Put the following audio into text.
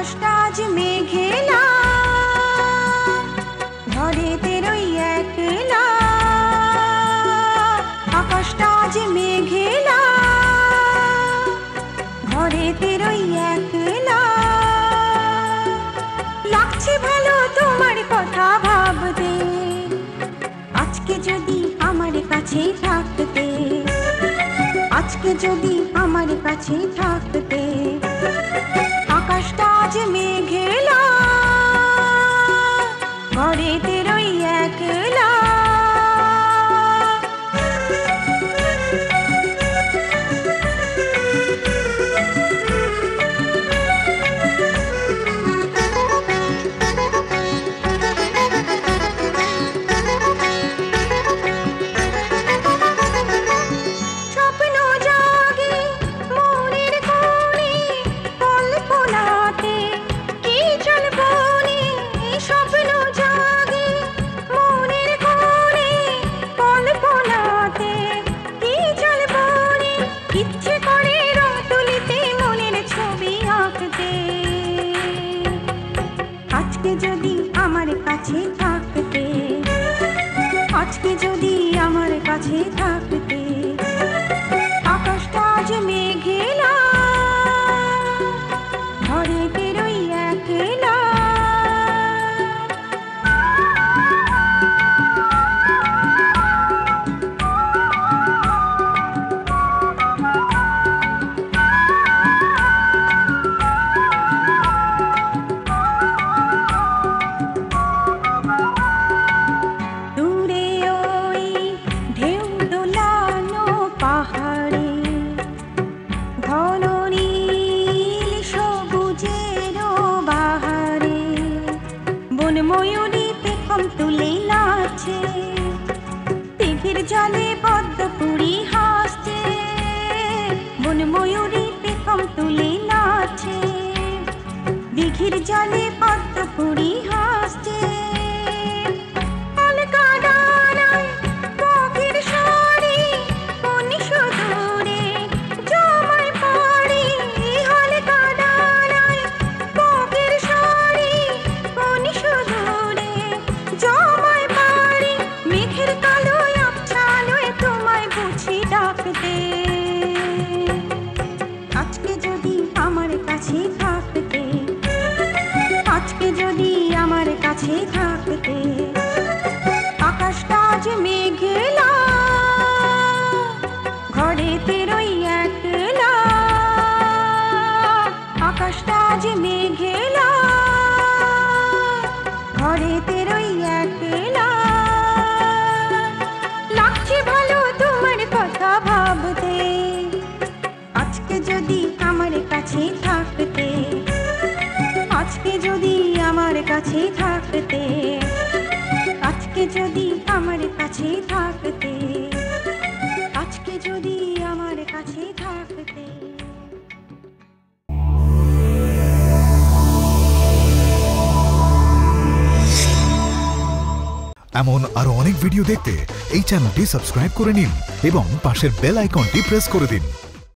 আকাশটা আজ মেঘেলা। একলা। আকাশটা আজ মেঘেলা। একলা। লাগছে ভালো তোমার কথা ভাবতে। আজকে যদি আমার কাছে থাকতে। আজকে যদি আমার কাছে থাকতে। আকাশটা আজ মেঘেলা আজকে যদি আমার কাছে থাকতে আজকে যদি আমার কাছে থাকতে। বন ময়ূরী পেখম তুলে নাচে। দিঘির জলে পদ্ম পুরি হাসছে। মন ময়ূরী পেখম তুলে নাচে। দিঘির জলে কাছে থাকতে, আকাশটা আজ মেঘলা ঘরেতে রই একলা। আকাশটা আজ মেঘলা ঘরেতে রই একলা। লাগছে ভালো তোমার কথা ভাবতে, আজকে কাছে থাকতে। আজকে যদি আমার কাছে থাকতে, আজকে যদি আমার কাছে থাকতে। এমন আরও অনেক ভিডিও দেখতে এই চ্যানেলটি সাবস্ক্রাইব করে নিন এবং পাশের বেল আইকনটি প্রেস করে দিন।